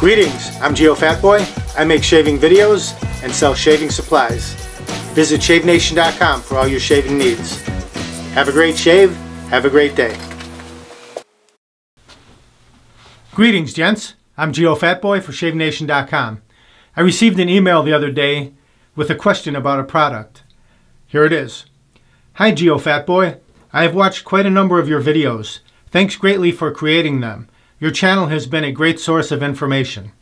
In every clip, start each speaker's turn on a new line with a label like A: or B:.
A: Greetings, I'm Geo Fatboy. I make shaving videos and sell shaving supplies. Visit shavenation.com for all your shaving needs. Have a great shave, have a great day. Greetings, gents. I'm Geo Fatboy for shavenation.com. I received an email the other day with a question about a product. Here it is. Hi, Geo Fatboy. I have watched quite a number of your videos. Thanks greatly for creating them. Your channel has been a great source of information.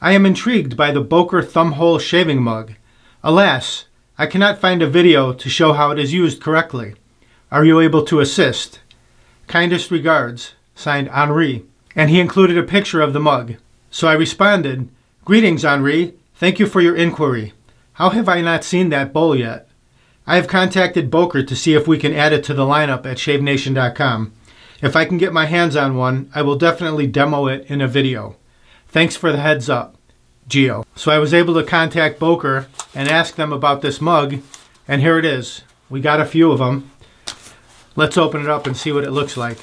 A: I am intrigued by the Boker Thumbhole Shaving Mug. Alas, I cannot find a video to show how it is used correctly. Are you able to assist? Kindest regards, signed Henri. And he included a picture of the mug. So I responded, Greetings, Henri. Thank you for your inquiry. How have I not seen that bowl yet? I have contacted Boker to see if we can add it to the lineup at shavenation.com. If I can get my hands on one, I will definitely demo it in a video. Thanks for the heads up, Geo. So I was able to contact Boker and ask them about this mug, and here it is. We got a few of them. Let's open it up and see what it looks like.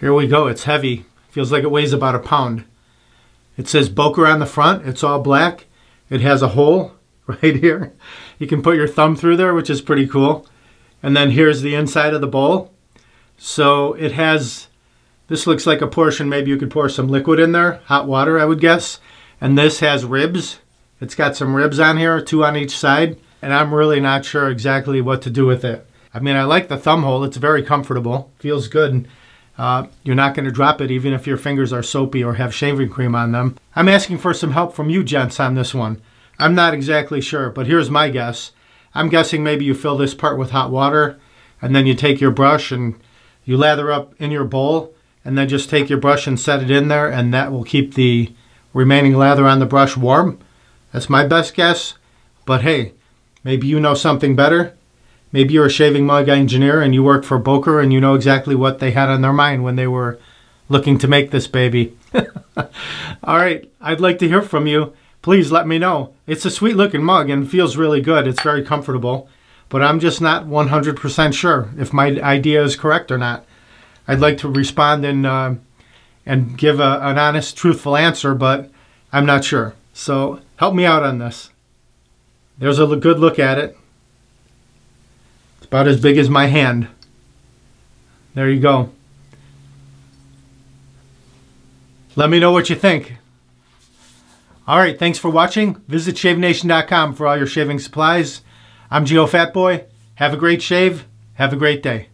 A: Here we go. It's heavy. Feels like it weighs about a pound. It says Boker on the front. It's all black. It has a hole right here. You can put your thumb through there, which is pretty cool. And then here's the inside of the bowl. So it has, this looks like a portion, maybe you could pour some liquid in there, hot water, I would guess. And this has ribs. It's got some ribs on here, two on each side. And I'm really not sure exactly what to do with it. I mean, I like the thumb hole. It's very comfortable. Feels good. Uh, you're not going to drop it even if your fingers are soapy or have shaving cream on them. I'm asking for some help from you gents on this one. I'm not exactly sure, but here's my guess. I'm guessing maybe you fill this part with hot water and then you take your brush and you lather up in your bowl and then just take your brush and set it in there and that will keep the remaining lather on the brush warm. That's my best guess, but hey, maybe you know something better. Maybe you're a shaving mug engineer and you work for Boker and you know exactly what they had on their mind when they were looking to make this baby. All right, I'd like to hear from you. Please let me know. It's a sweet looking mug and feels really good. It's very comfortable, but I'm just not 100% sure if my idea is correct or not. I'd like to respond and, uh, and give a, an honest, truthful answer, but I'm not sure. So help me out on this. There's a good look at it. About as big as my hand. There you go. Let me know what you think. All right, thanks for watching. Visit shavenation.com for all your shaving supplies. I'm Geo Fatboy. Have a great shave. Have a great day.